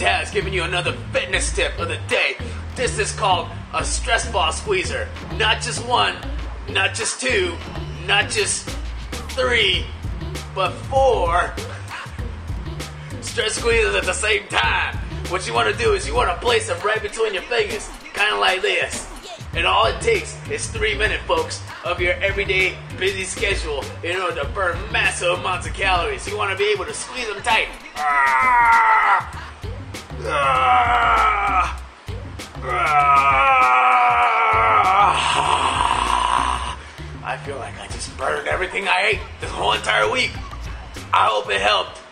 Podcast, giving you another fitness tip of the day. This is called a stress ball squeezer. Not just one, not just two, not just three, but four stress squeezers at the same time. What you want to do is you want to place them right between your fingers, kind of like this. And all it takes is three minutes, folks, of your everyday busy schedule in order to burn massive amounts of calories. You want to be able to squeeze them tight. Ah! I feel like I just burned everything I ate this whole entire week. I hope it helped.